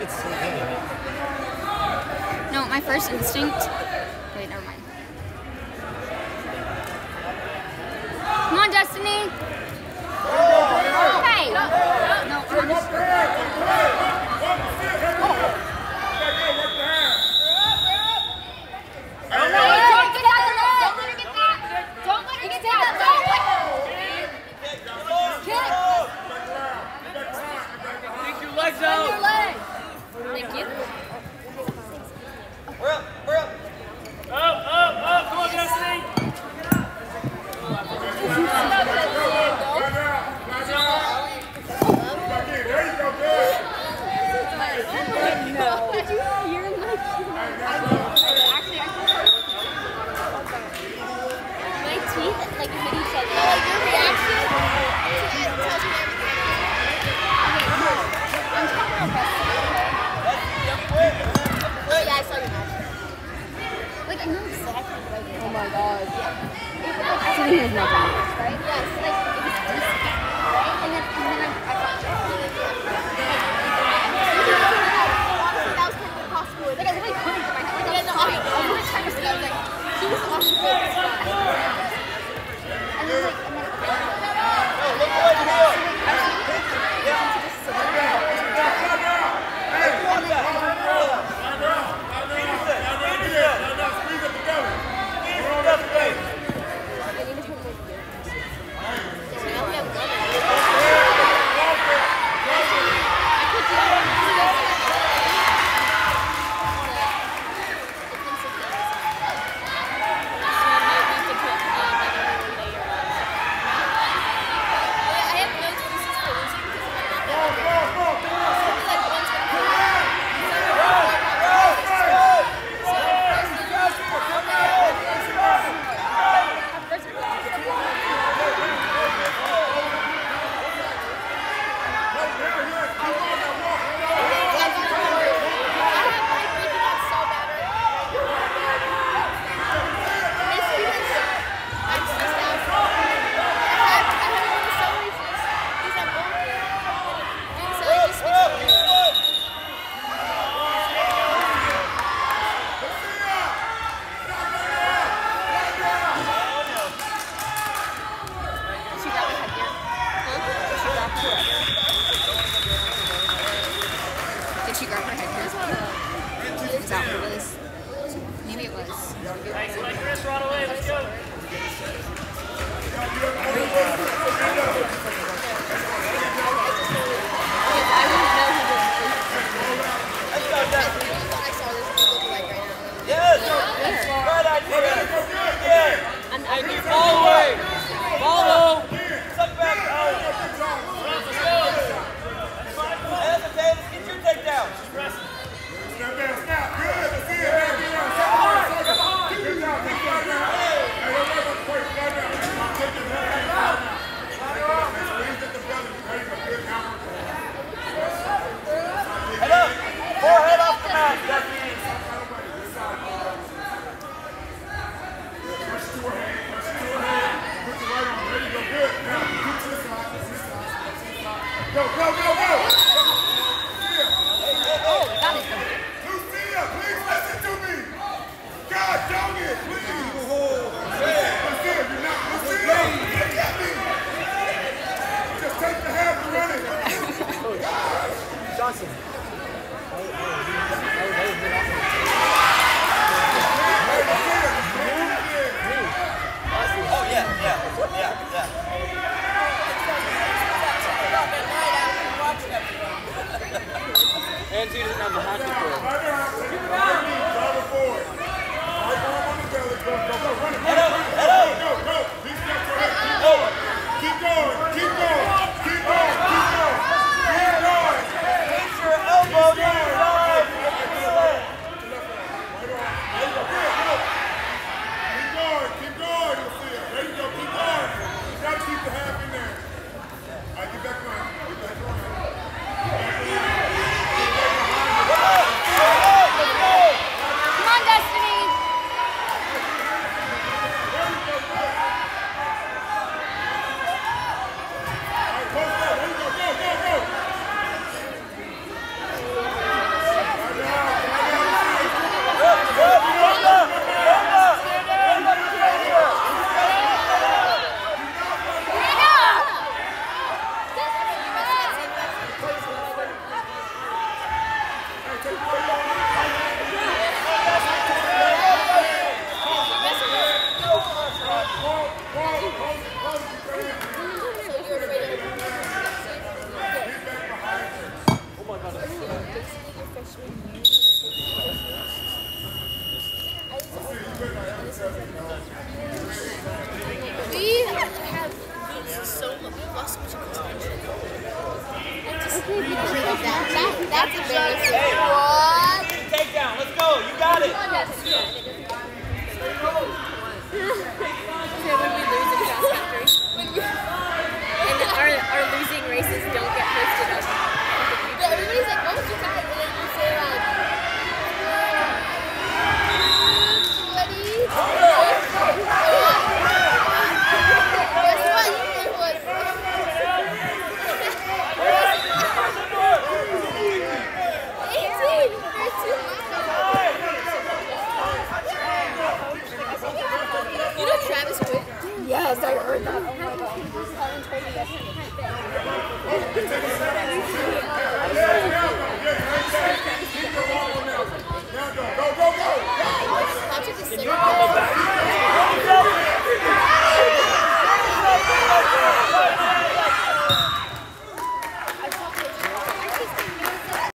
It's so heavy. No, my first instinct. Wait, never mind. Come on, Destiny. exactly. Oh my god. Yeah. It was he has Sitting is right? Yeah, so like, it was right? And then, and then I, I got she grabbed her head because one of it was? Maybe it was. Thanks, Chris run away. Let's go. And he doesn't have the hockey for it. Driver forward. Driver forward. Driver forward. Go, go, go. Run it. We have losing so much. We lost so much attention. That, that, that's embarrassing. What? Takedown. Let's go. You got it. Yes, I heard that. Oh my yesterday.